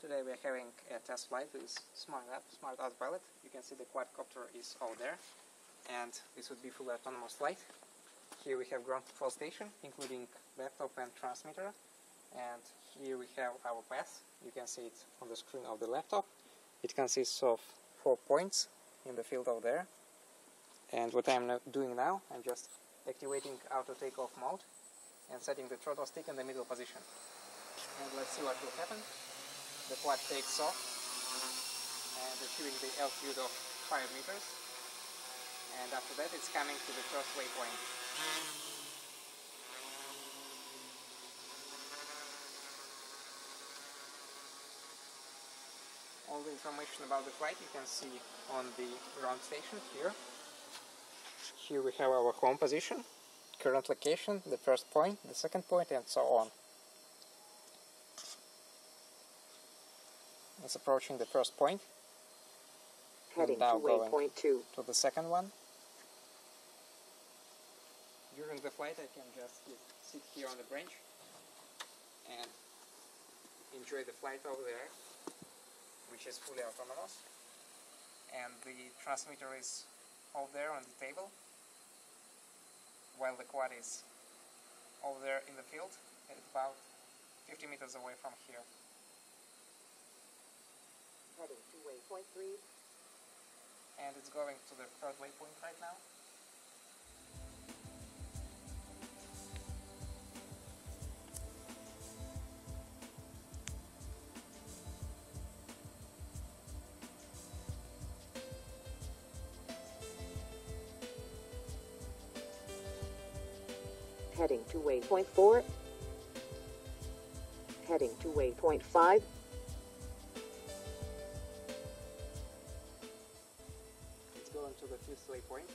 Today we are having a test flight with SmartAP, Smart Autopilot. You can see the quadcopter is over there, and this would be fully autonomous flight. Here we have ground control station, including laptop and transmitter, and here we have our path. You can see it on the screen of the laptop. It consists of four points in the field over there, and what I'm doing now, I'm just activating auto takeoff mode and setting the throttle stick in the middle position. And let's see what will happen the quad takes off and achieving the altitude of 5 meters and after that it's coming to the first waypoint. All the information about the flight you can see on the ground station here. Here we have our home position, current location, the first point, the second point and so on. It's approaching the first point. Heading now to going waypoint two. to the second one. During the flight I can just sit here on the branch and enjoy the flight over there, which is fully autonomous. And the transmitter is over there on the table, while the quad is over there in the field, at about 50 meters away from here. And it's going to the third waypoint right now. heading to waypoint 4, heading to waypoint 5, going to the fifth waypoint.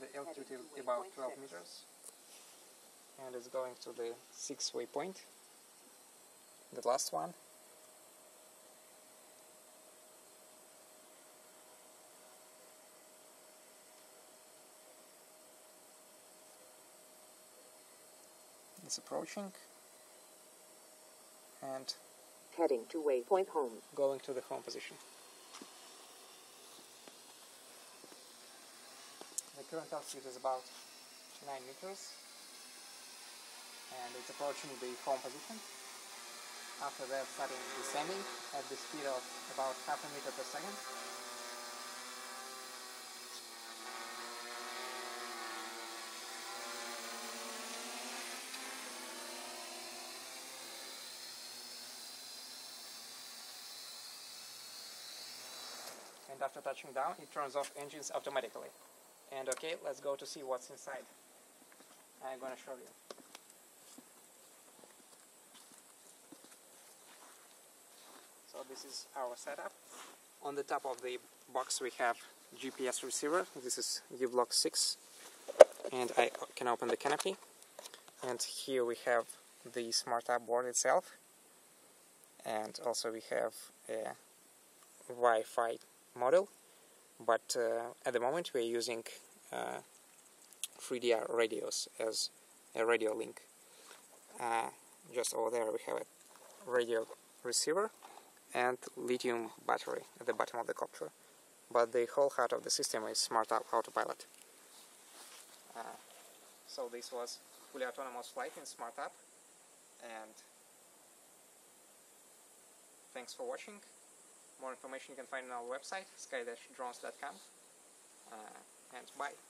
The altitude is about 12 six. meters. And it's going to the sixth waypoint. The last one. It's approaching and Heading to waypoint home. going to the home position. The current altitude is about 9 meters and it's approaching the home position. After that starting descending at the speed of about half a meter per second. And after touching down it turns off engines automatically. And okay let's go to see what's inside. I'm gonna show you. So this is our setup. On the top of the box we have GPS receiver. This is u-blox 6 and I can open the canopy. And here we have the SmartAP board itself. And also we have a Wi-Fi model, but uh, at the moment we're using uh, 3DR radios as a radio link. Uh, just over there we have a radio receiver and lithium battery at the bottom of the copter. But the whole heart of the system is Smart Autopilot. Uh, so this was fully autonomous flight in Smart and thanks for watching. More information you can find on our website, sky-drones.com. Uh, and bye.